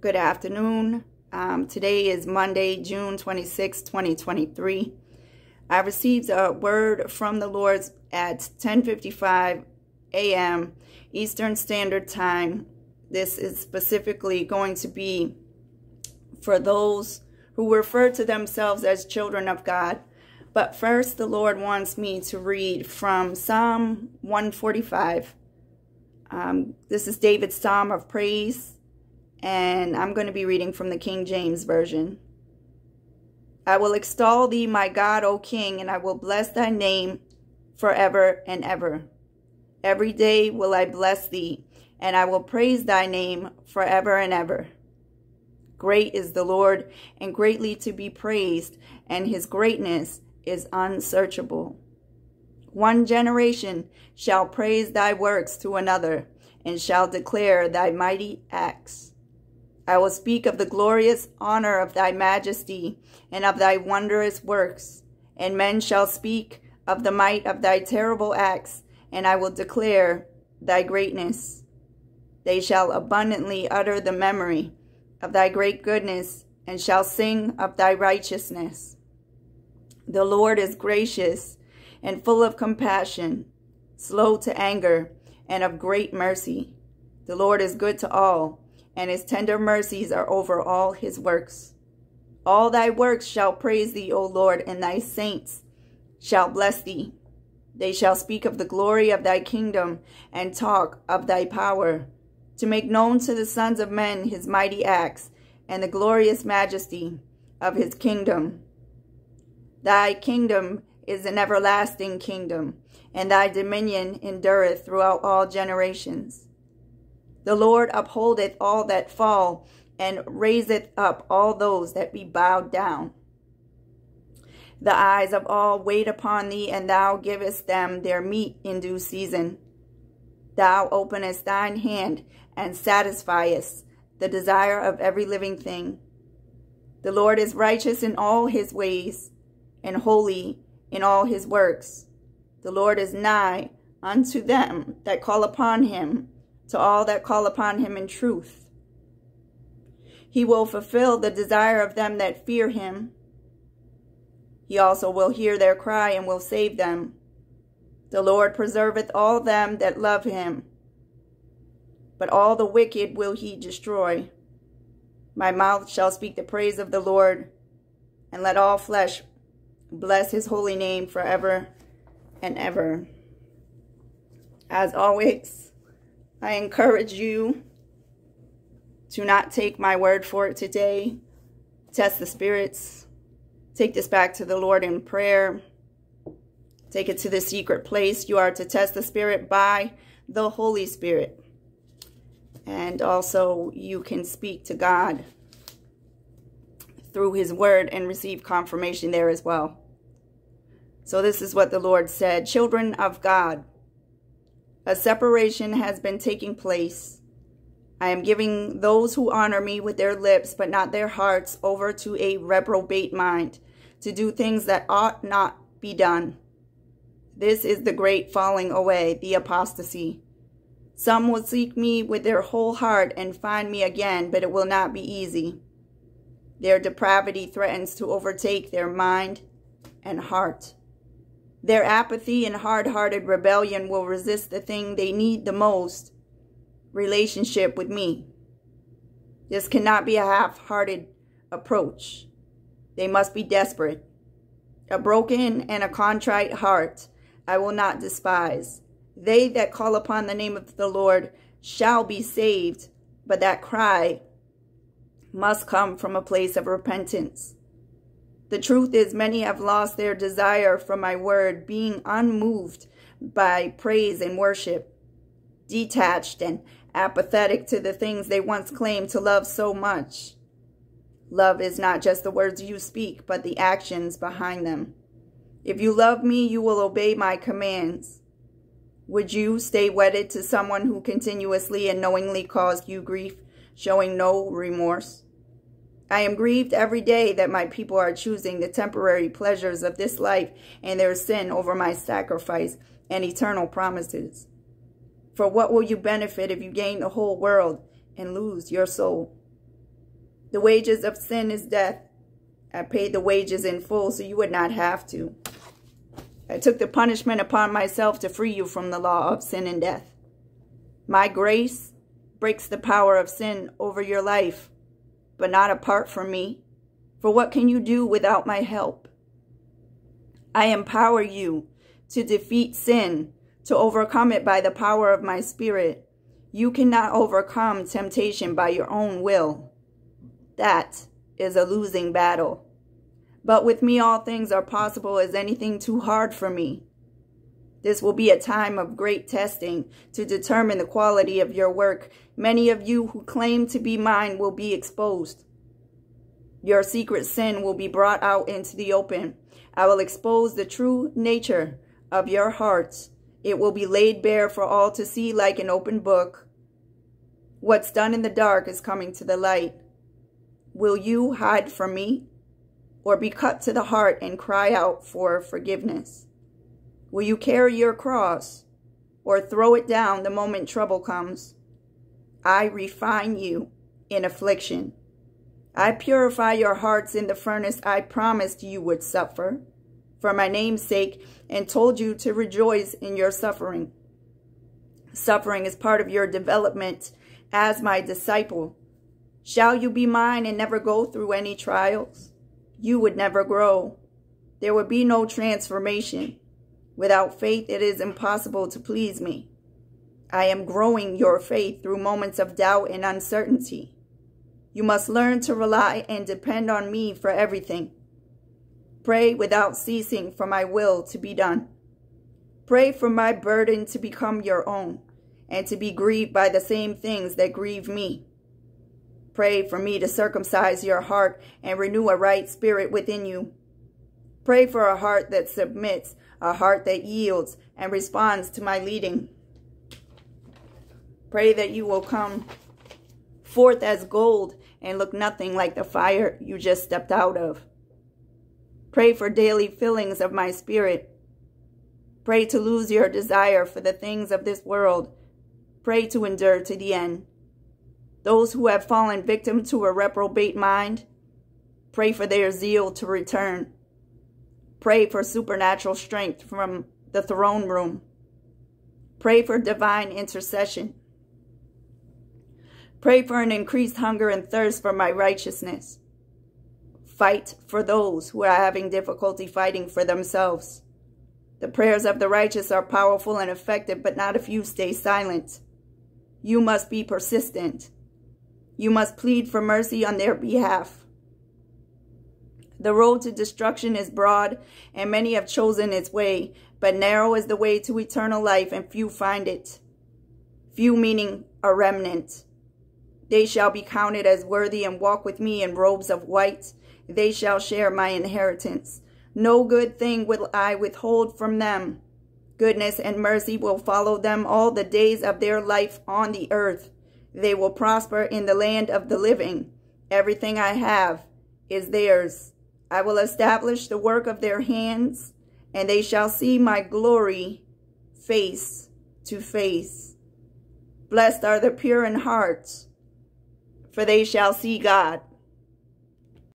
Good afternoon. Um, today is Monday, June 26, 2023. I received a word from the Lord at 10:55 a.m. Eastern Standard Time. This is specifically going to be for those who refer to themselves as children of God. But first, the Lord wants me to read from Psalm 145. Um, this is David's Psalm of Praise and I'm going to be reading from the King James Version. I will extol thee, my God, O King, and I will bless thy name forever and ever. Every day will I bless thee, and I will praise thy name forever and ever. Great is the Lord, and greatly to be praised, and his greatness is unsearchable. One generation shall praise thy works to another, and shall declare thy mighty acts. I will speak of the glorious honor of thy majesty and of thy wondrous works. And men shall speak of the might of thy terrible acts, and I will declare thy greatness. They shall abundantly utter the memory of thy great goodness, and shall sing of thy righteousness. The Lord is gracious and full of compassion, slow to anger, and of great mercy. The Lord is good to all and his tender mercies are over all his works. All thy works shall praise thee, O Lord, and thy saints shall bless thee. They shall speak of the glory of thy kingdom and talk of thy power, to make known to the sons of men his mighty acts and the glorious majesty of his kingdom. Thy kingdom is an everlasting kingdom, and thy dominion endureth throughout all generations. The Lord upholdeth all that fall, and raiseth up all those that be bowed down. The eyes of all wait upon thee, and thou givest them their meat in due season. Thou openest thine hand, and satisfiest the desire of every living thing. The Lord is righteous in all his ways, and holy in all his works. The Lord is nigh unto them that call upon him, to all that call upon him in truth. He will fulfill the desire of them that fear him. He also will hear their cry and will save them. The Lord preserveth all them that love him, but all the wicked will he destroy. My mouth shall speak the praise of the Lord, and let all flesh bless his holy name forever and ever. As always, I encourage you to not take my word for it today. Test the spirits. Take this back to the Lord in prayer. Take it to the secret place. You are to test the spirit by the Holy Spirit. And also you can speak to God through his word and receive confirmation there as well. So this is what the Lord said. Children of God, a separation has been taking place. I am giving those who honor me with their lips, but not their hearts, over to a reprobate mind, to do things that ought not be done. This is the great falling away, the apostasy. Some will seek me with their whole heart and find me again, but it will not be easy. Their depravity threatens to overtake their mind and heart. Their apathy and hard-hearted rebellion will resist the thing they need the most, relationship with me. This cannot be a half-hearted approach. They must be desperate. A broken and a contrite heart I will not despise. They that call upon the name of the Lord shall be saved, but that cry must come from a place of repentance. The truth is, many have lost their desire for my word, being unmoved by praise and worship, detached and apathetic to the things they once claimed to love so much. Love is not just the words you speak, but the actions behind them. If you love me, you will obey my commands. Would you stay wedded to someone who continuously and knowingly caused you grief, showing no remorse? I am grieved every day that my people are choosing the temporary pleasures of this life and their sin over my sacrifice and eternal promises. For what will you benefit if you gain the whole world and lose your soul? The wages of sin is death. I paid the wages in full so you would not have to. I took the punishment upon myself to free you from the law of sin and death. My grace breaks the power of sin over your life, but not apart from me. For what can you do without my help? I empower you to defeat sin, to overcome it by the power of my spirit. You cannot overcome temptation by your own will. That is a losing battle. But with me, all things are possible. Is anything too hard for me? This will be a time of great testing to determine the quality of your work. Many of you who claim to be mine will be exposed. Your secret sin will be brought out into the open. I will expose the true nature of your hearts. It will be laid bare for all to see like an open book. What's done in the dark is coming to the light. Will you hide from me or be cut to the heart and cry out for forgiveness? Will you carry your cross or throw it down the moment trouble comes? I refine you in affliction. I purify your hearts in the furnace I promised you would suffer for my name's sake and told you to rejoice in your suffering. Suffering is part of your development as my disciple. Shall you be mine and never go through any trials? You would never grow. There would be no transformation. Without faith, it is impossible to please me. I am growing your faith through moments of doubt and uncertainty. You must learn to rely and depend on me for everything. Pray without ceasing for my will to be done. Pray for my burden to become your own and to be grieved by the same things that grieve me. Pray for me to circumcise your heart and renew a right spirit within you. Pray for a heart that submits, a heart that yields and responds to my leading. Pray that you will come forth as gold and look nothing like the fire you just stepped out of. Pray for daily fillings of my spirit. Pray to lose your desire for the things of this world. Pray to endure to the end. Those who have fallen victim to a reprobate mind, pray for their zeal to return. Pray for supernatural strength from the throne room. Pray for divine intercession. Pray for an increased hunger and thirst for my righteousness. Fight for those who are having difficulty fighting for themselves. The prayers of the righteous are powerful and effective, but not if you stay silent. You must be persistent. You must plead for mercy on their behalf. The road to destruction is broad, and many have chosen its way, but narrow is the way to eternal life, and few find it. Few meaning a remnant. They shall be counted as worthy and walk with me in robes of white. They shall share my inheritance. No good thing will I withhold from them. Goodness and mercy will follow them all the days of their life on the earth. They will prosper in the land of the living. Everything I have is theirs. I will establish the work of their hands, and they shall see my glory face to face. Blessed are the pure in heart, for they shall see God.